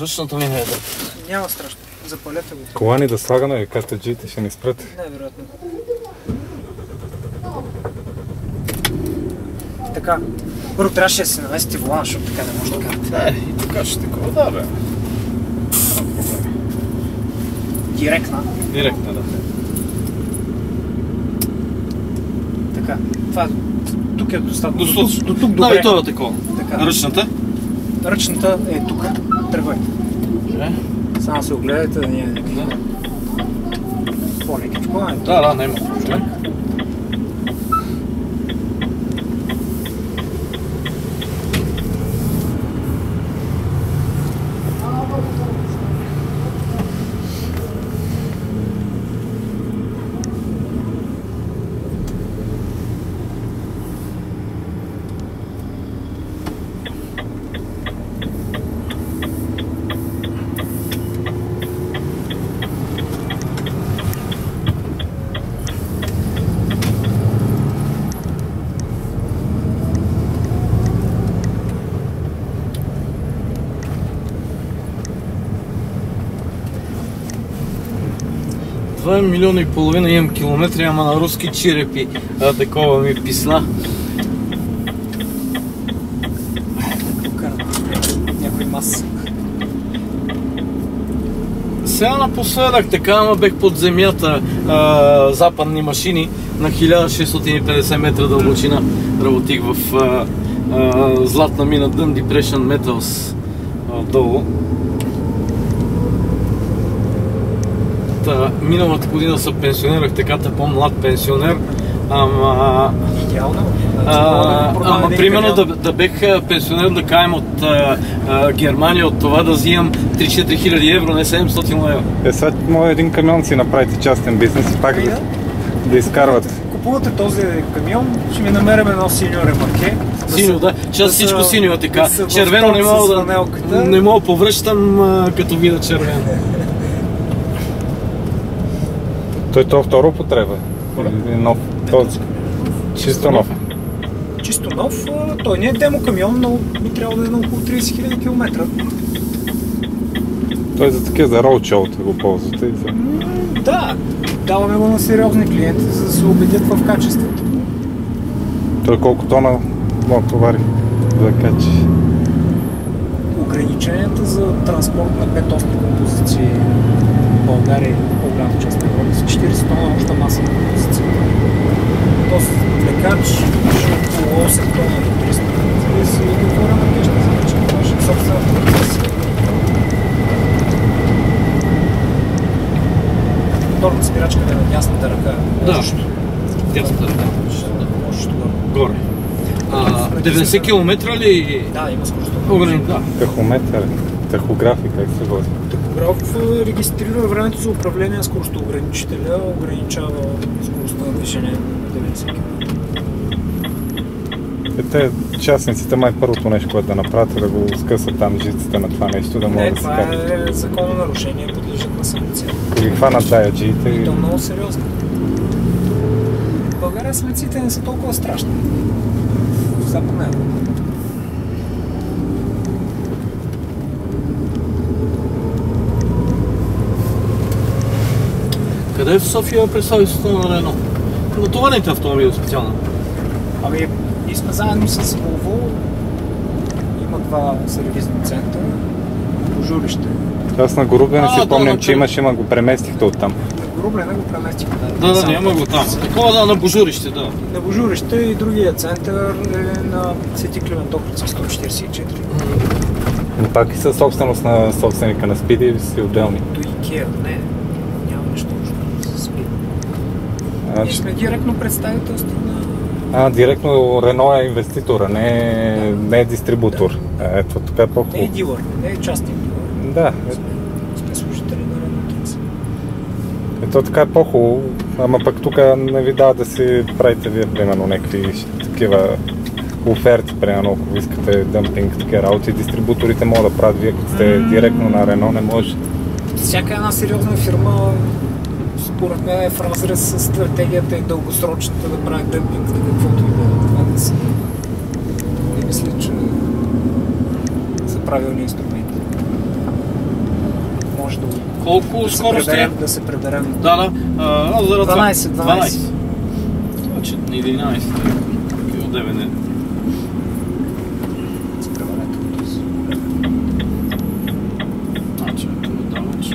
Ръчната ми не е дърпа. Няма страшно. Запалете го. Кола ни да слагаме, и катаджиите ще ни спрат. Най-вероятно. Така. Първо трябваше да се намесите волана, защото така не може да карате. Е, и така ще такова, да бе. Няма проблем. Директна. Директно, да. Така. Това тук е достатъчно. Достатъчно. До тук Да, добре. и това е такова. Така. Ръчната? Ръчната е тук. Тръгвайте. Добре. Само се огледайте да ни е Да. по-лекичко. а, Да, да, няма проблем. Два милиона и половина имам километри, ама на руски черепи. А, такова ми писна. Тук някой мас. Сега напоследък така, ама бех под земята а, западни машини на 1650 метра дълбочина. Работих в а, а, златна мина Dun Depression Metals долу. Та, миналата година се пенсионирах, така те по-млад пенсионер. Ама Идеално. а, ама примерно да, да бех пенсионер да кажем от а, а, Германия, от това да взимам 3-4 хиляди евро, не 700 лева. Е, сега може един камион си направите частен бизнес и пак да, да. да изкарват. Купувате този камион, ще ми намерим едно синьо ремарке. Синьо, да. Част всичко са- синьо е така. да Червено не мога да, не мога повръщам като видя червено. Той то второ употреба. Или Нов. Този. Чисто нов. Чисто нов, той не е демо камион, но би трябвало да е на около 30 000 км. Той за такива за роудшоута го ползвате. и за- Да, даваме го на сериозни клиенти, за да се убедят в качеството. Той колко тона мога товари да качи. Ограниченията за транспорт на бетонни композиции в България и по-голяма част на са 40 тона обща маса на композиция. Тоест, лекач ще е около 8 тона до 300 зависи от какво ремонт ще зарече. Това ще е собствената композиция. Моторната спирачка е на дясната ръка. Да. Дясната ръка. Горе. А, 90 км ли? Да, има скорост. Ограничен, да. Тахометър, тахографи, как се води. Тахограф е, регистрира времето за управление на скоростограничителя, ограничава скоростта на движение на 90 км. Е, те частниците май първото нещо, което да направят е да го скъсат там жиците на това нещо, да Не, могат да се това качат. е закононарушение, подлежат на санкция. Да ги хванат даяджиите И и то много сериозно. В България санкциите не са толкова страшни. Западна Къде е в София представителството на Рено? Натоварените автомобили специално. Ами, ние сме заедно с Volvo. Има два сервизни центъра. Божурище. Аз на Горубен А, си да, спомням, да, че да. имаше, ма го преместихте оттам. На Горублене го преместихме. Да, да, Само няма го там. Такова да, на Божурище, да. На Божурище и другия център е на Сети Климент Охридски 144. Но пак и със собственост на собственика на Спиди си отделни. До Икеа. Не, няма нищо общо с Спид. Ние Значи, сме директно представителство на... а, директно Рено е инвеститора, не е, не е дистрибутор. Е, Ето, тук е Не е по-хубаво. дилър, не е частник дилър. Да, е, Сме, сме служители на Renault Kings. ето така е по-хубаво, ама пък тук не ви дава да си правите вие, примерно, някакви такива оферти, примерно, ако искате дъмпинг, такива работи, дистрибуторите могат да правят, вие като сте директно на Рено, не може. Всяка една сериозна фирма според мен е в разрез с стратегията и дългосрочната да прави дъмпинг на каквото и да е. Това не са. Не мисля, че са правилни инструменти. може да, го- Колко да, скорост е? да се преберем. Да, да. А, аз заради това- 12, 12. Значи 11. От 9 не. Се преберете от този. Значи, това е далеч.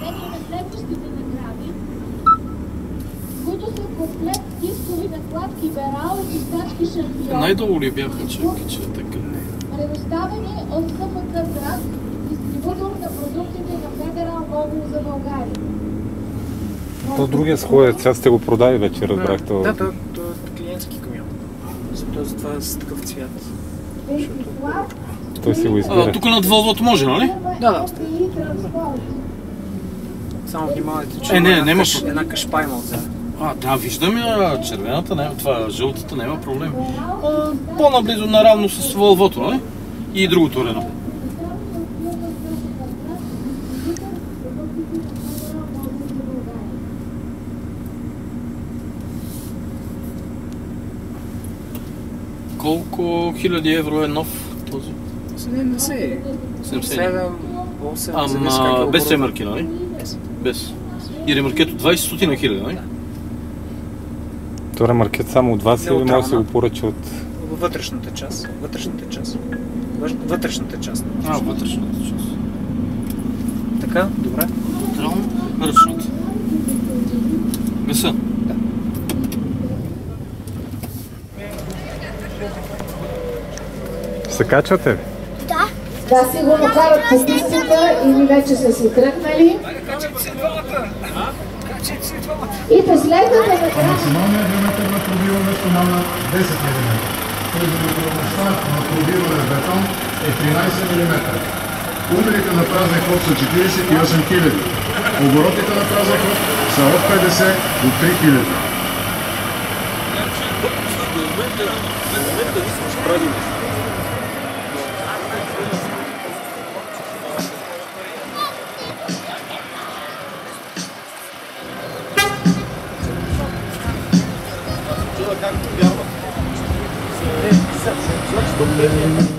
теглиме следващите награди, които са комплект дискови накладки Берал и чистачки шампион. Най-долу ли бяха, чакай, че е така? Предоставени от СПК град, дистрибутор на продуктите на Федерал Мобил за България. То другия сходец, сега сте го продали вече, разбрах Да, това. да, то, то е клиентски камион. Затова затова е с такъв цвят. Той си го А, избира. тук над Вълвото може, нали? Да, да. Само внимавайте, че Е, не, има една, про- една кашпайма отзад. А, да, виждам я, червената, няма, това жълтата няма проблем. По-наблизо наравно с Вълвото, нали? И другото Рено. Колко хиляди евро е нов този? 70. 70. 7, 8, зависи как е Ама без ремарки, нали? Без. Без. И ремаркето 20 стотина хиляди, нали? Това ремаркет само от вас или може да се го поръча от... Вътрешната част. Вътрешната част. Вътрешната част. А, вътрешната част. Така, добре. Неутрално ръчната. Меса. Се качвате ли? Да, сигурно карат по пистата или вече са си тръгнали. И последната награда. Максималният диаметър на пробиване с на 10 мм. Производителността на пробиване бетон е 13 мм. Ударите на празен ход са 48 000. Оборотите на празен ход са от 50 до 3000. Добре.